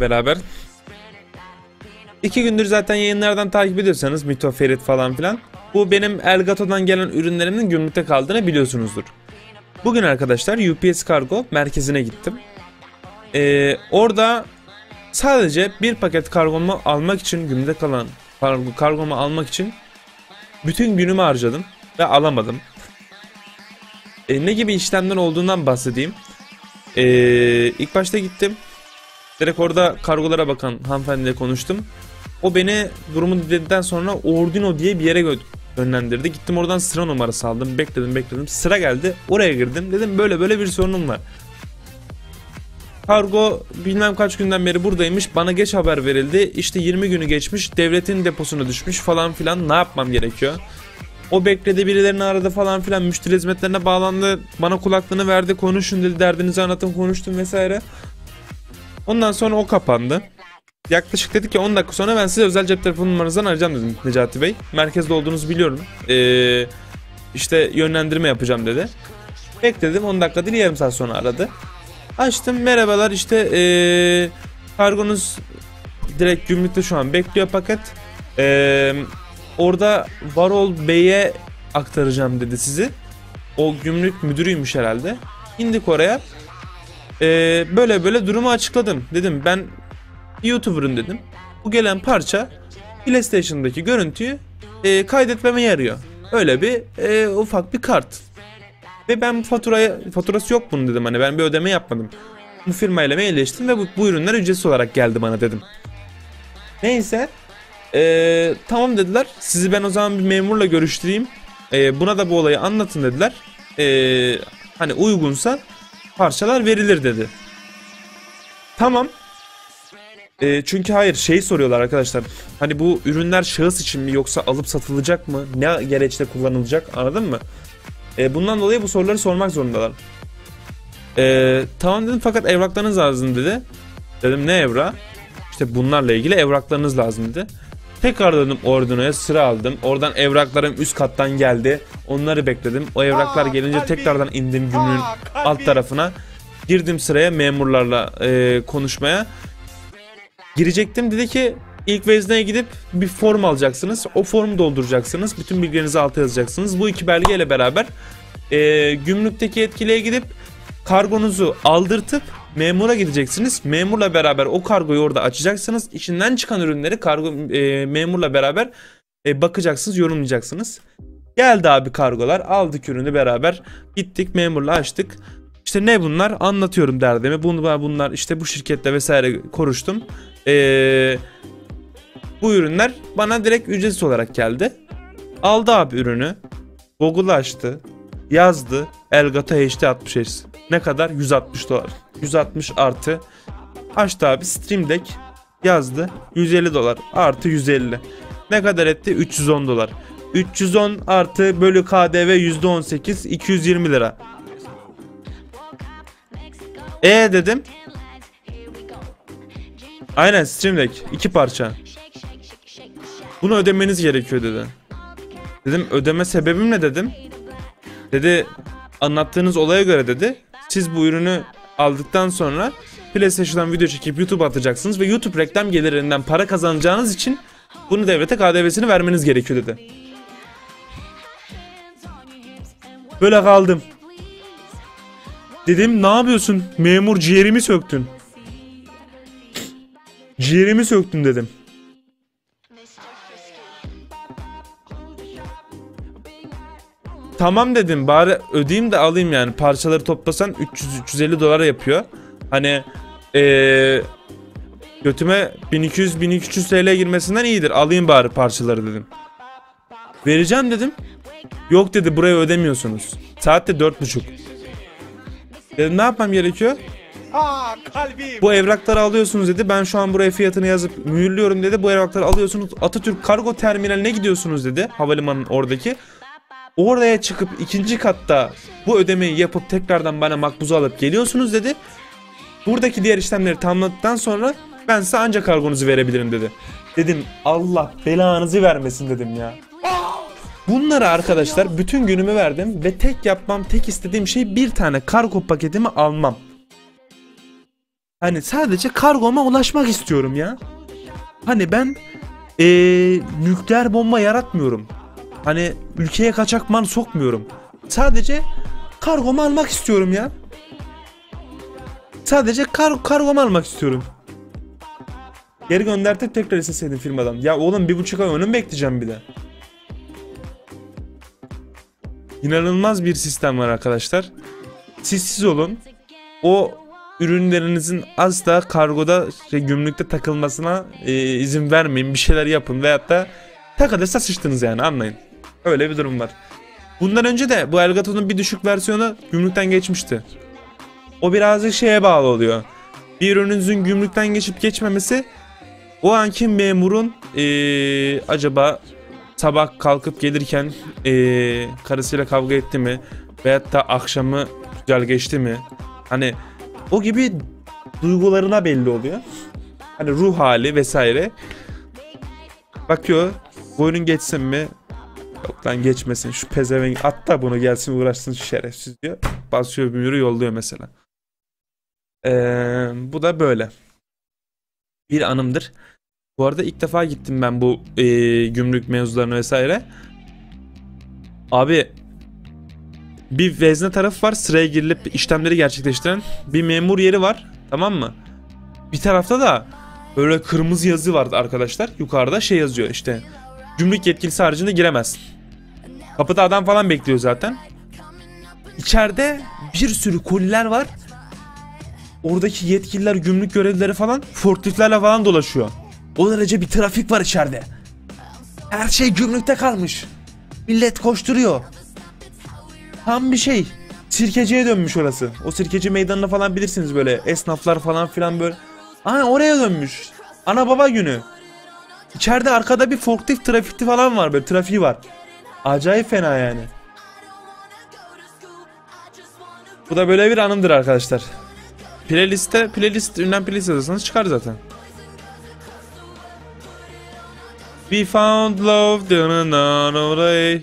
beraber. İki gündür zaten yayınlardan takip ediyorsanız Mito, Ferit falan filan. Bu benim Elgato'dan gelen ürünlerimin gümrükte kaldığını biliyorsunuzdur. Bugün arkadaşlar UPS Kargo merkezine gittim. Ee, orada sadece bir paket kargomu almak için gümrükte kalan kargo, kargomu almak için bütün günümü harcadım ve alamadım. Ee, ne gibi işlemler olduğundan bahsedeyim. Ee, ilk başta gittim. Direkt orada kargolara bakan hanımefendiyle konuştum. O beni durumu dedikten sonra Ordino diye bir yere yönlendirdi. Gittim oradan sıra numarası aldım. Bekledim bekledim. Sıra geldi. Oraya girdim. Dedim böyle böyle bir sorunum var. Kargo bilmem kaç günden beri buradaymış. Bana geç haber verildi. İşte 20 günü geçmiş. Devletin deposuna düşmüş falan filan. Ne yapmam gerekiyor? O bekledi birilerini aradı falan filan. Müşteri hizmetlerine bağlandı. Bana kulaklığını verdi. Konuşun dedi. Derdinizi anlatın konuştum vesaire. Ondan sonra o kapandı. Yaklaşık dedik ki 10 dakika sonra ben size özel cep telefonu numaranızdan arayacağım dedim Necati Bey. Merkezde olduğunuzu biliyorum. Ee, işte yönlendirme yapacağım dedi. Bekledim 10 dakika değil yarım saat sonra aradı. Açtım merhabalar işte ee, kargonuz direkt gümrükte şu an bekliyor paket. Ee, orada Varol Bey'e aktaracağım dedi sizi. O gümrük müdürüymüş herhalde. İndik oraya. Ee, böyle böyle durumu açıkladım. Dedim ben YouTuber'ım dedim. Bu gelen parça PlayStation'daki görüntüyü e, kaydetmeme yarıyor. Öyle bir e, ufak bir kart. Ve ben faturaya faturası yok bunun dedim hani ben bir ödeme yapmadım. Bu firmayla mailleştim ve bu, bu ürünler ücretsiz olarak geldi bana dedim. Neyse. e, tamam dediler. Sizi ben o zaman bir memurla görüştüreyim. E, buna da bu olayı anlatın dediler. E, hani uygunsa parçalar verilir dedi. Tamam. E, çünkü hayır şeyi soruyorlar arkadaşlar. Hani bu ürünler şahıs için mi yoksa alıp satılacak mı? Ne gereçte kullanılacak anladın mı? E, bundan dolayı bu soruları sormak zorundalar. E, tamam dedim fakat evraklarınız lazım dedi. Dedim ne evra? İşte bunlarla ilgili evraklarınız lazım dedi. Tekrar döndüm Ordino'ya sıra aldım. Oradan evraklarım üst kattan geldi. Onları bekledim. O evraklar Aa, gelince kalbim. tekrardan indim gümrüğün Aa, alt kalbim. tarafına. Girdim sıraya memurlarla e, konuşmaya. Girecektim dedi ki ilk vezneye gidip bir form alacaksınız. O formu dolduracaksınız. Bütün bilgilerinizi alta yazacaksınız. Bu iki belgeyle beraber e, gümrükteki yetkiliye gidip kargonuzu aldırtıp memura gideceksiniz. Memurla beraber o kargoyu orada açacaksınız. İçinden çıkan ürünleri kargo e, memurla beraber e, bakacaksınız, yorumlayacaksınız. Geldi abi kargolar. Aldık ürünü beraber. Gittik memurla açtık. İşte ne bunlar? Anlatıyorum derdimi. Bunlar, bunlar işte bu şirketle vesaire konuştum. Ee, bu ürünler bana direkt ücretsiz olarak geldi. Aldı abi ürünü. Google açtı. Yazdı. Elgato HD 60 Ne kadar? 160 dolar. 160 artı. Açtı abi Stream Deck. Yazdı. 150 dolar. Artı 150. Ne kadar etti? 310 dolar. 310 artı bölü KDV %18 220 lira. E dedim. Aynen Stream Deck. iki parça. Bunu ödemeniz gerekiyor dedi. Dedim ödeme sebebim ne dedim. Dedi anlattığınız olaya göre dedi. Siz bu ürünü aldıktan sonra PlayStation'dan video çekip YouTube atacaksınız ve YouTube reklam gelirinden para kazanacağınız için bunu devlete KDV'sini vermeniz gerekiyor dedi. Böyle kaldım. Dedim ne yapıyorsun? Memur ciğerimi söktün. Ciğerimi söktün dedim. Tamam dedim bari ödeyeyim de alayım yani parçaları toplasan 300-350 dolara yapıyor. Hani eee götüme 1200-1300 TL girmesinden iyidir alayım bari parçaları dedim. Vereceğim dedim. Yok dedi buraya ödemiyorsunuz. Saatte 4.30. Dedim ne yapmam gerekiyor? Aa kalbim. Bu evrakları alıyorsunuz dedi. Ben şu an buraya fiyatını yazıp mühürlüyorum dedi. Bu evrakları alıyorsunuz. Atatürk Kargo Terminaline gidiyorsunuz dedi. Havalimanının oradaki. Oraya çıkıp ikinci katta bu ödemeyi yapıp tekrardan bana makbuzu alıp geliyorsunuz dedi. Buradaki diğer işlemleri tamamladıktan sonra ben size ancak kargonuzu verebilirim dedi. Dedim Allah belanızı vermesin dedim ya. Bunlara arkadaşlar bütün günümü verdim ve tek yapmam tek istediğim şey bir tane kargo paketimi almam. Hani sadece kargoma ulaşmak istiyorum ya. Hani ben eee, nükleer bomba yaratmıyorum. Hani ülkeye kaçak mal sokmuyorum. Sadece kargomu almak istiyorum ya. Sadece kar kargomu almak istiyorum. Geri göndertip tekrar isteseydim firmadan. Ya oğlum bir buçuk ay mu bekleyeceğim bir de? İnanılmaz bir sistem var arkadaşlar. Siz siz olun. O ürünlerinizin asla kargoda şey, gümrükte takılmasına e, izin vermeyin. Bir şeyler yapın veyahut da takılırsa sıçtınız yani anlayın. Öyle bir durum var. Bundan önce de bu Elgato'nun bir düşük versiyonu gümrükten geçmişti. O birazcık şeye bağlı oluyor. Bir ürününüzün gümrükten geçip geçmemesi o anki memurun eee, acaba sabah kalkıp gelirken eee, karısıyla kavga etti mi veyahut da akşamı güzel geçti mi hani o gibi duygularına belli oluyor. Hani ruh hali vesaire. Bakıyor bu ürün geçsin mi? Yok lan geçmesin şu pezevenk at da bunu gelsin uğraşsın şerefsiz diyor. Basıyor bir yolluyor mesela. Ee, bu da böyle. Bir anımdır. Bu arada ilk defa gittim ben bu e, gümrük mevzularına vesaire. Abi bir vezne tarafı var sıraya girilip işlemleri gerçekleştiren bir memur yeri var tamam mı? Bir tarafta da böyle kırmızı yazı vardı arkadaşlar yukarıda şey yazıyor işte gümrük yetkilisi haricinde giremezsin. Kapıda adam falan bekliyor zaten. İçeride bir sürü koliler var. Oradaki yetkililer, gümrük görevlileri falan forkliftlerle falan dolaşıyor. O derece bir trafik var içeride. Her şey gümrükte kalmış. Millet koşturuyor. Tam bir şey. Sirkeciye dönmüş orası. O sirkeci meydanına falan bilirsiniz böyle. Esnaflar falan filan böyle. Aynen oraya dönmüş. Ana baba günü. İçeride arkada bir forklift trafikti falan var böyle trafiği var. Acayip fena yani. Bu da böyle bir anımdır arkadaşlar. Playlist'te playlist ünlem playlist yazarsanız çıkar zaten. We found love, dun dun,